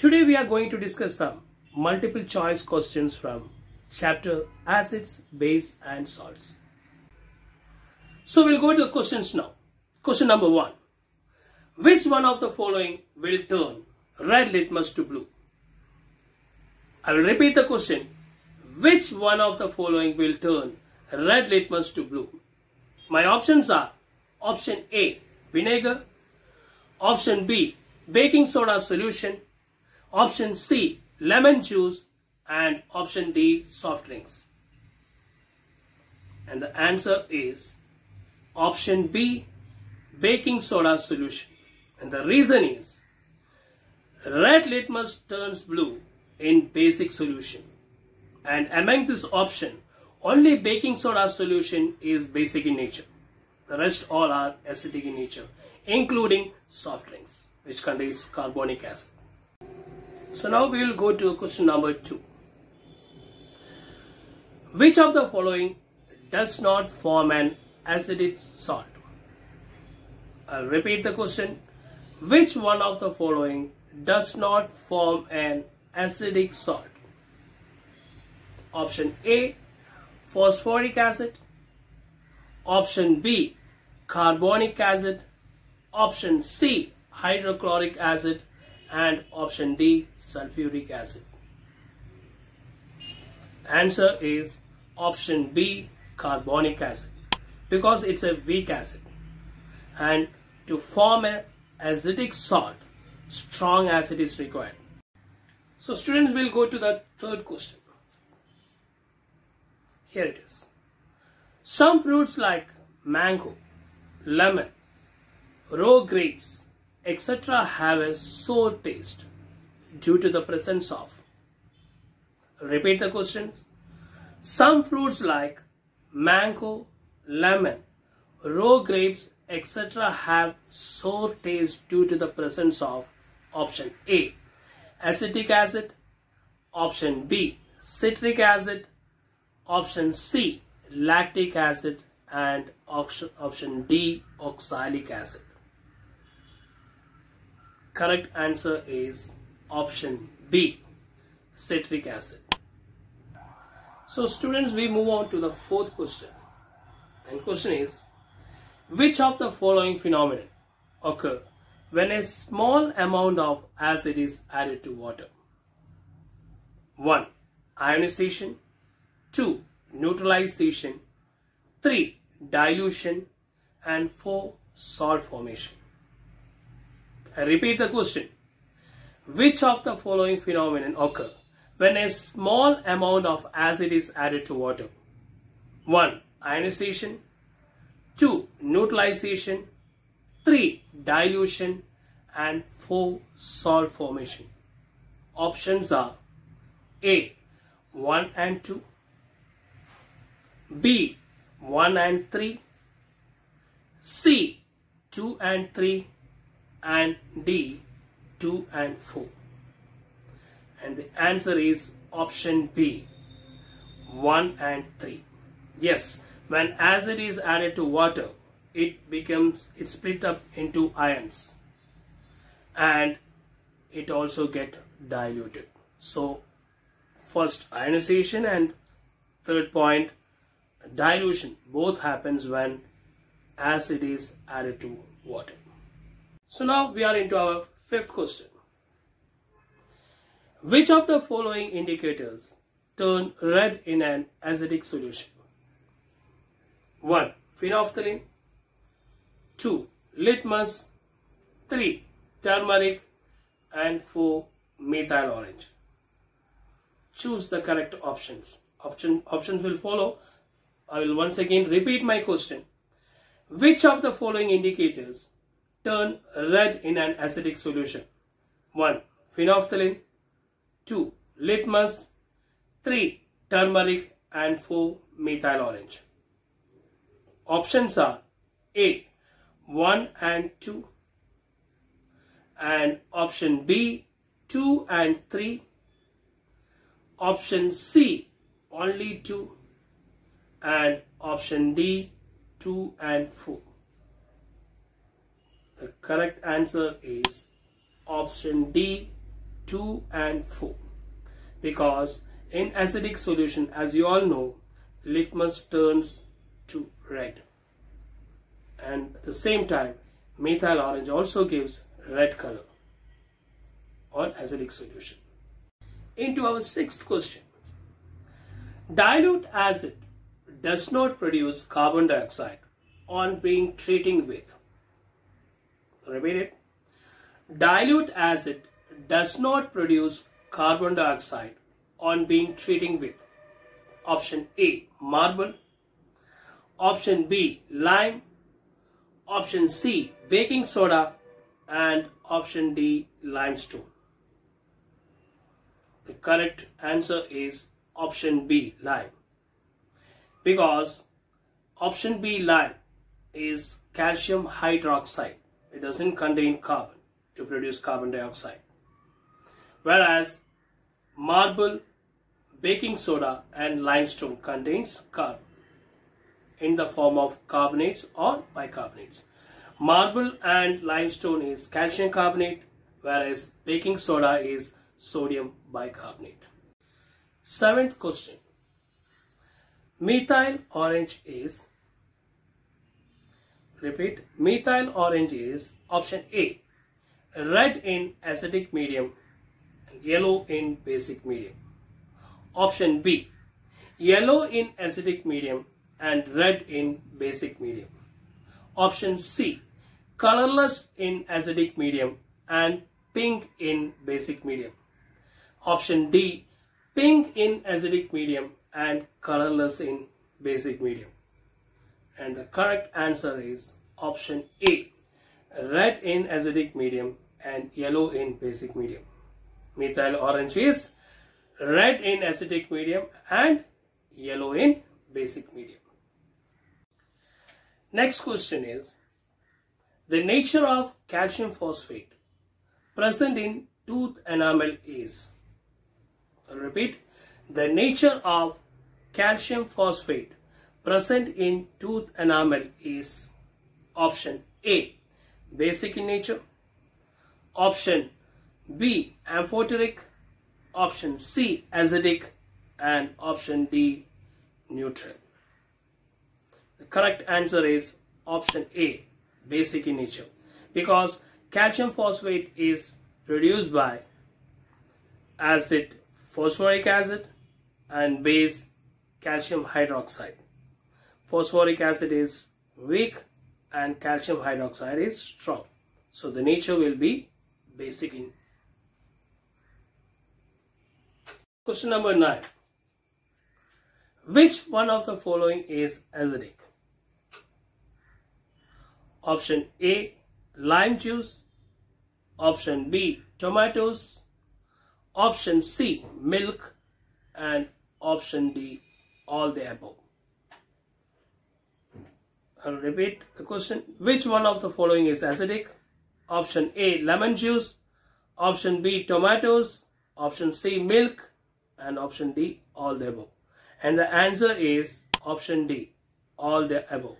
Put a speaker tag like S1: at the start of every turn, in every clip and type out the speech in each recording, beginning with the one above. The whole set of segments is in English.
S1: Today we are going to discuss some multiple choice questions from chapter acids, base and salts. So we'll go to the questions now. Question number one. Which one of the following will turn red litmus to blue? I will repeat the question. Which one of the following will turn red litmus to blue? My options are option A, vinegar, option B, baking soda solution, option C, lemon juice, and option D, soft drinks. And the answer is option B, baking soda solution. And the reason is red litmus turns blue in basic solution. And among this option, only baking soda solution is basic in nature. The rest all are acidic in nature, including soft drinks, which contains carbonic acid. So now we will go to question number two. Which of the following does not form an acidic salt? I'll repeat the question. Which one of the following does not form an acidic salt? Option A, phosphoric acid. Option B, carbonic acid. Option C, hydrochloric acid. And option D, sulfuric acid. Answer is option B, carbonic acid. Because it's a weak acid. And to form an acidic salt, strong acid is required. So students will go to the third question. Here it is. Some fruits like mango, lemon, raw grapes, etc. have a sour taste due to the presence of. Repeat the questions. Some fruits like mango, lemon, raw grapes, etc. have sour taste due to the presence of option A. Acetic acid, option B. Citric acid, option C. Lactic acid, and option, option D. Oxalic acid. Correct answer is option B. Citric acid. So students, we move on to the fourth question. And question is, which of the following phenomena occur when a small amount of acid is added to water? 1. Ionization 2. Neutralization 3. Dilution and 4. Salt formation. I repeat the question. Which of the following phenomenon occur when a small amount of acid is added to water? 1. Ionization 2. Neutralization 3. Dilution and 4. Salt formation. Options are A. 1 and 2 B. 1 and 3 C. 2 and 3 and D. 2 and 4 and the answer is option B 1 and 3 yes when acid is added to water it becomes it split up into ions. And it also get diluted. So first ionization and third point dilution. Both happens when acid is added to water so now we are into our fifth question which of the following indicators turn red in an acidic solution? 1. Phenolphthalein 2. Litmus 3. Turmeric and 4. Methyl orange. Choose the correct options. Option, options will follow. I will once again repeat my question. Which of the following indicators turn red in an acidic solution? 1. Phenolphthalein 2. Litmus 3. Turmeric and 4. Methyl orange. Options are A. 1 and 2 and option B 2 and 3 option C only 2 and option D 2 and 4 the correct answer is option D 2 and 4 because in acidic solution as you all know litmus turns to red and at the same time methyl orange also gives red color on acidic solution. Into our sixth question. Dilute acid does not produce carbon dioxide on being treating with. Repeat it. Dilute acid does not produce carbon dioxide on being treating with. Option A marble. Option B lime. Option C baking soda and option D limestone. The correct answer is option B lime because option B lime is calcium hydroxide. It doesn't contain carbon to produce carbon dioxide. Whereas marble, baking soda and limestone contains carbon in the form of carbonates or bicarbonates. Marble and limestone is calcium carbonate whereas baking soda is sodium bicarbonate. Seventh question. Methyl orange is repeat methyl orange is option A red in acidic medium and yellow in basic medium. Option B yellow in acidic medium and red in basic medium. Option C colorless in acidic medium and pink in basic medium. Option D pink in acidic medium and colorless in basic medium. And the correct answer is option A red in acidic medium and yellow in basic medium. Methyl orange is red in acidic medium and yellow in basic medium. Next question is the nature of calcium phosphate present in tooth enamel is. I'll repeat. The nature of calcium phosphate present in tooth enamel is option A. Basic in nature. Option B. Amphoteric. Option C. Acidic. And option D. Neutral. The correct answer is option A. Basic in nature. Because calcium phosphate is produced by acid phosphoric acid and base calcium hydroxide. Phosphoric acid is weak and calcium hydroxide is strong. So the nature will be basic in. Question number 9. Which one of the following is acidic? Option A lime juice, option B tomatoes, option C milk and option D all the above. I'll repeat the question. Which one of the following is acidic? Option A lemon juice, option B tomatoes, option C milk and option D all the above. And the answer is option D all the above.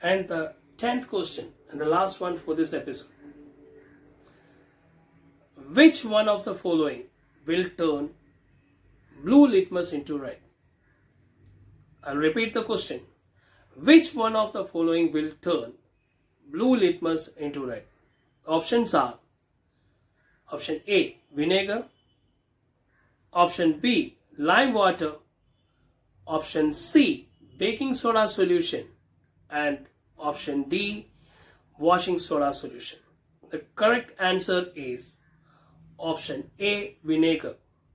S1: And the tenth question and the last one for this episode. Which one of the following will turn blue litmus into red? I'll repeat the question. Which one of the following will turn blue litmus into red? Options are Option A vinegar, Option B lime water, Option C baking soda solution and option D washing soda solution. The correct answer is option A vinegar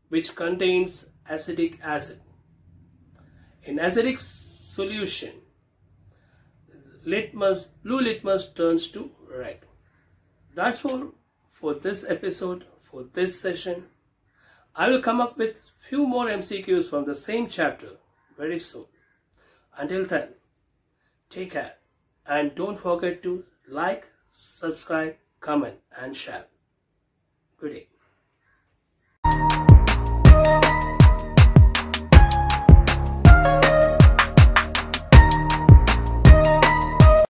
S1: which contains acetic acid. In acidic solution litmus blue litmus turns to red. That's all for this episode for this session. I will come up with few more MCQs from the same chapter very soon. Until then, take care and don't forget to like, subscribe, comment and share. Good day.